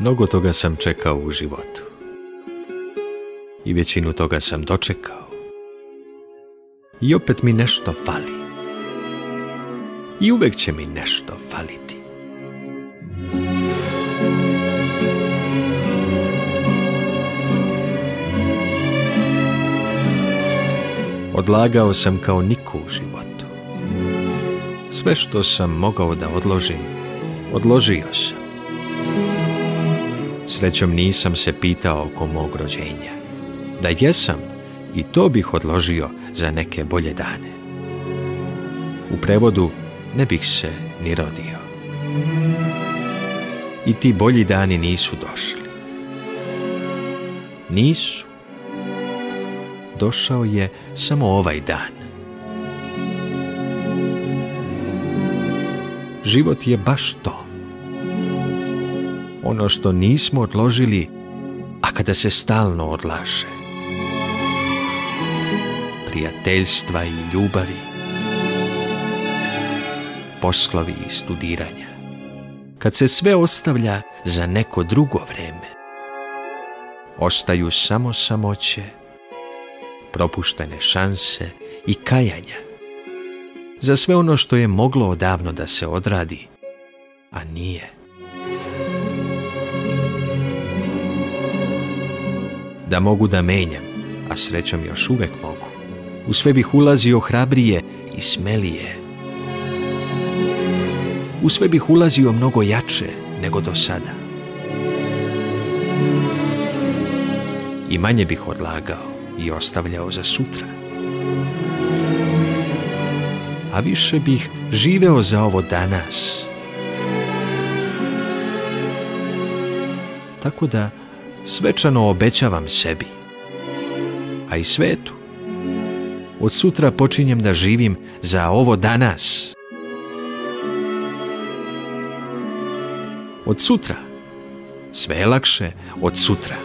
Mnogo toga sam čekao u životu. I većinu toga sam dočekao. I opet mi nešto fali. I uvek će mi nešto faliti. Odlagao sam kao niko u životu. Sve što sam mogao da odložim, odložio sam. Srećom nisam se pitao oko mog rođenja. Da jesam, i to bih odložio za neke bolje dane. U prevodu ne bih se ni rodio. I ti bolji dani nisu došli. Nisu. Došao je samo ovaj dan. Život je baš to ono što nismo odložili, a kada se stalno odlaže. Prijateljstva i ljubavi, poslovi i studiranja. Kad se sve ostavlja za neko drugo vreme, ostaju samo samoće, propuštene šanse i kajanja. Za sve ono što je moglo odavno da se odradi, a nije. Da mogu da menjam, a srećom još uvek mogu. U sve bih ulazio hrabrije i smelije. U sve bih ulazio mnogo jače nego do sada. I manje bih odlagao i ostavljao za sutra. A više bih živeo za ovo danas. Tako da svečano obećavam sebi, a i svetu. Od sutra počinjem da živim za ovo danas. Od sutra. Sve je lakše od sutra.